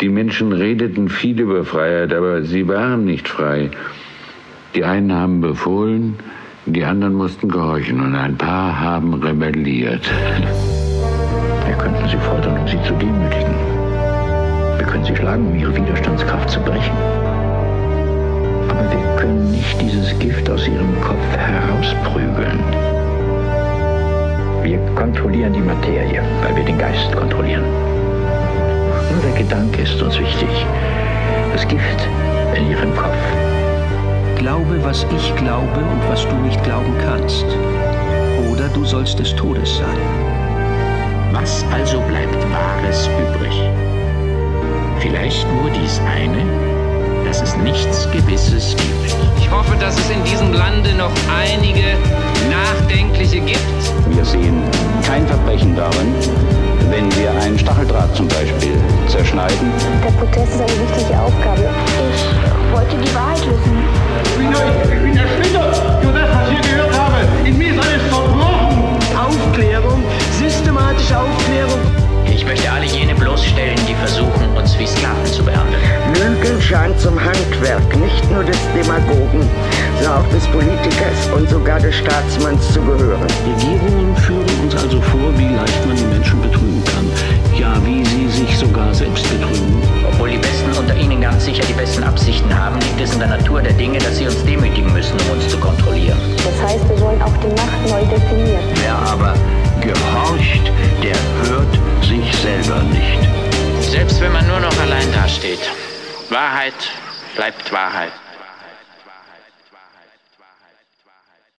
Die Menschen redeten viel über Freiheit, aber sie waren nicht frei. Die einen haben befohlen, die anderen mussten gehorchen und ein paar haben rebelliert. Wir könnten sie fordern, um sie zu demütigen. Wir können sie schlagen, um ihre Widerstandskraft zu brechen. Aber wir können nicht dieses Gift aus ihrem Kopf herausprügeln. Wir kontrollieren die Materie, weil wir den Geist kontrollieren. Gedanke ist uns wichtig. Das Gift in ihrem Kopf. Glaube, was ich glaube und was du nicht glauben kannst. Oder du sollst des Todes sein. Was also bleibt Wahres übrig? Vielleicht nur dies eine, dass es nichts Gewisses gibt. Ich hoffe, dass es in diesem Lande noch einige Nachdenkliche gibt. Wir sehen kein Verbrechen darin, wenn wir einen Stacheldraht zum Beispiel zerschneiden. Der Protest ist eine wichtige Aufgabe. Ich wollte die Wahrheit wissen. Ich bin, ich bin erschüttert über das, was ich hier gehört habe. In mir ist alles verbrochen. Aufklärung, systematische Aufklärung. Ich möchte alle jene bloßstellen, die versuchen, uns wie Sklaven zu behandeln. Lügen scheint zum Handwerk nicht nur des Demagogen, sondern auch des Politikers und sogar des Staatsmanns zu gehören. Regierungen ganz sicher die besten Absichten haben, liegt es in der Natur der Dinge, dass sie uns demütigen müssen, um uns zu kontrollieren. Das heißt, wir sollen auch die Macht neu definieren. Wer aber gehorcht, der hört sich selber nicht. Selbst wenn man nur noch allein dasteht. Wahrheit bleibt Wahrheit.